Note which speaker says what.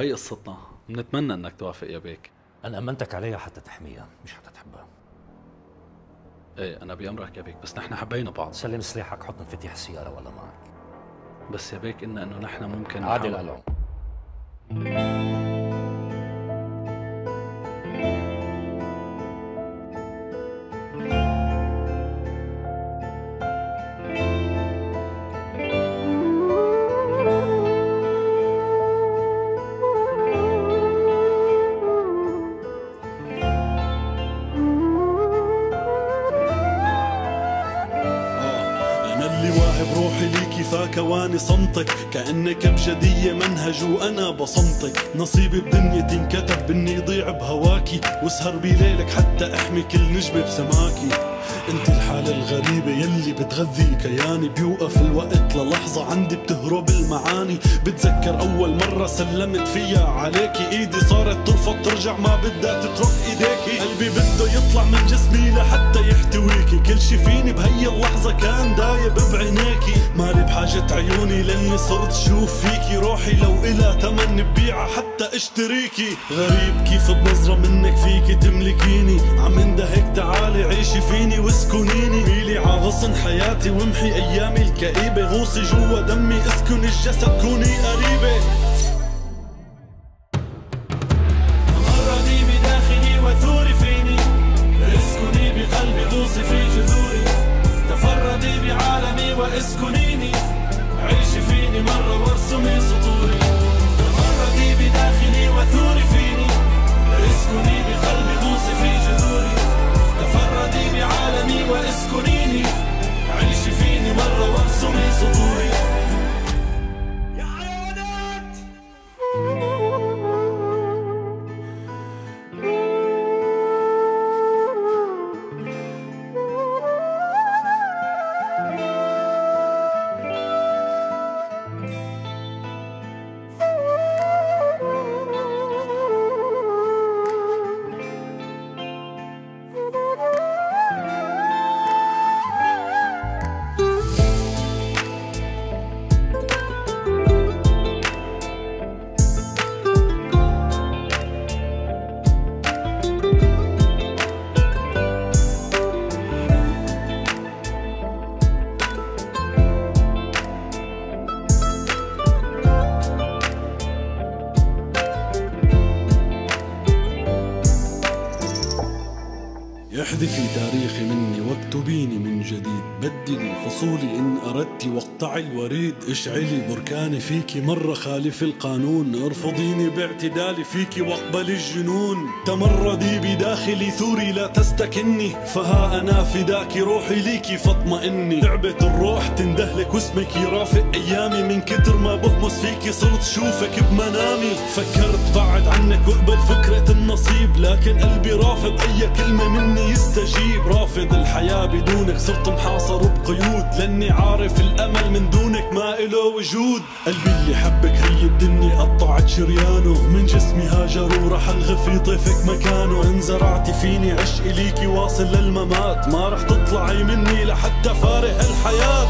Speaker 1: وهي قصتنا بنتمنى إنك توافق يا بيك.
Speaker 2: أنا أمنتك عليها حتى تحميها مش حتى تحبها.
Speaker 1: إيه أنا بأمرك يا بيك بس نحن حبينا بعض.
Speaker 2: سلم سلاحك حط مفاتيح السيارة ولا معك.
Speaker 1: بس يا بيك إن إنه نحن ممكن
Speaker 2: عادل
Speaker 3: ألو ليكي فاكواني صمتك. كأنك بجدية منهج وأنا بصمتك. نصيبي بدنيتي انكتب إني ضيع بهواكي. واسهر بليلك حتى أحمي كل نجمة بسماكي. أنت الحالة الغريبة يلي بتغذي كياني. بيوقف الوقت للحظة عندي بتهرب المعاني. بتذكر أول مرة سلمت فيها عليكي. إيدي صارت ترفض ترجع ما بدها تترك إيديكي. قلبي بده يطلع من جسمي لحتى يحتويكي. كل شي فيني بهي اللحظة كان دايب بعينيكي. بحاجة عيوني لأني صرت شوف فيكي روحي لو إلها تمن ببيعها حتى اشتريكي. غريب كيف بنظرة منك فيكي تملكيني. عم اندهك تعالي عيشي فيني واسكنيني. ميلي عغصن حياتي وامحي أيامي الكئيبة. غوصي جوا دمي اسكن الجسد كوني قريبة. احذفي تاريخي مني واكتبيني من جديد. بدلي فصولي إن أردت واقطعي الوريد. اشعلي بركاني فيكي مرة خالفي القانون. ارفضيني باعتدالي فيكي واقبلي الجنون. تمردي بداخلي ثوري لا تستكني. فها أنا فداك روحي ليكي فاطمئني. لعبة الروح تندهلك واسمك يرافق أيامي. من كتر ما بهمس فيكي صرت شوفك بمنامي. فكرت بعد عنك وأقبل فكرة النصيب. لكن قلبي رافض أي كلمة مني يستجيب رافض الحياة بدونك صرت محاصر بقيود. لأني عارف الأمل من دونك ما إله وجود. قلبي اللي حبك هي الدنيا قطعت شريانه. من جسمي هاجر وراح ألغي في طيفك مكانه. إن زرعتي فيني عشقي ليكي واصل للممات. ما رح تطلعي مني لحتى فارق
Speaker 4: الحياة.